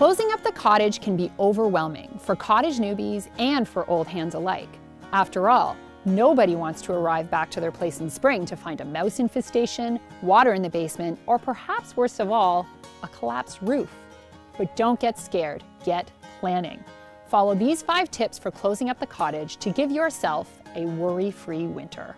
Closing up the cottage can be overwhelming for cottage newbies and for old hands alike. After all, nobody wants to arrive back to their place in spring to find a mouse infestation, water in the basement, or perhaps worst of all, a collapsed roof. But don't get scared, get planning. Follow these five tips for closing up the cottage to give yourself a worry-free winter.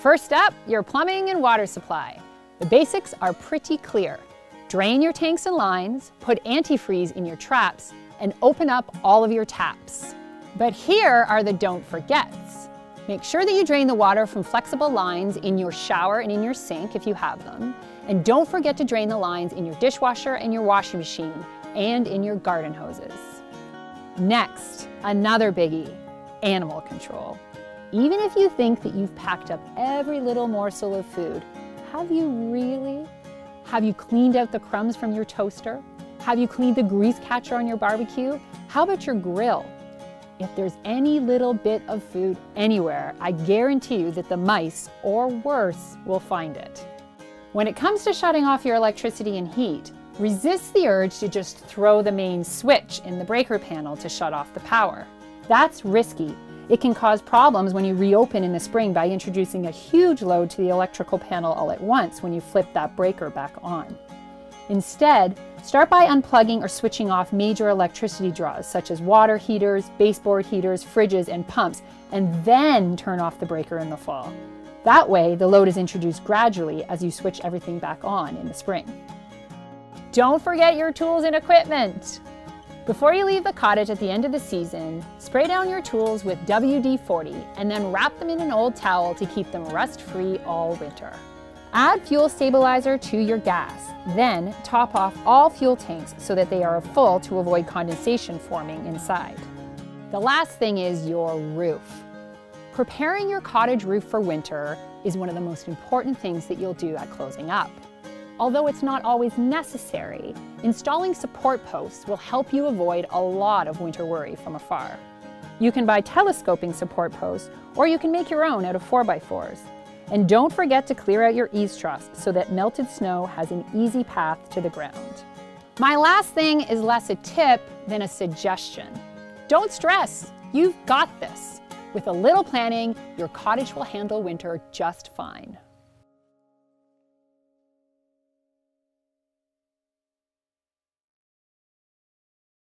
First up, your plumbing and water supply. The basics are pretty clear. Drain your tanks and lines, put antifreeze in your traps, and open up all of your taps. But here are the don't forgets. Make sure that you drain the water from flexible lines in your shower and in your sink if you have them. And don't forget to drain the lines in your dishwasher and your washing machine and in your garden hoses. Next, another biggie, animal control. Even if you think that you've packed up every little morsel of food, have you really? Have you cleaned out the crumbs from your toaster? Have you cleaned the grease catcher on your barbecue? How about your grill? If there's any little bit of food anywhere, I guarantee you that the mice, or worse, will find it. When it comes to shutting off your electricity and heat, resist the urge to just throw the main switch in the breaker panel to shut off the power. That's risky it can cause problems when you reopen in the spring by introducing a huge load to the electrical panel all at once when you flip that breaker back on. Instead, start by unplugging or switching off major electricity draws such as water heaters, baseboard heaters, fridges, and pumps, and then turn off the breaker in the fall. That way, the load is introduced gradually as you switch everything back on in the spring. Don't forget your tools and equipment! Before you leave the cottage at the end of the season, spray down your tools with WD-40 and then wrap them in an old towel to keep them rust-free all winter. Add fuel stabilizer to your gas, then top off all fuel tanks so that they are full to avoid condensation forming inside. The last thing is your roof. Preparing your cottage roof for winter is one of the most important things that you'll do at closing up. Although it's not always necessary, installing support posts will help you avoid a lot of winter worry from afar. You can buy telescoping support posts, or you can make your own out of 4x4s. And don't forget to clear out your eavestroughs so that melted snow has an easy path to the ground. My last thing is less a tip than a suggestion. Don't stress, you've got this. With a little planning, your cottage will handle winter just fine.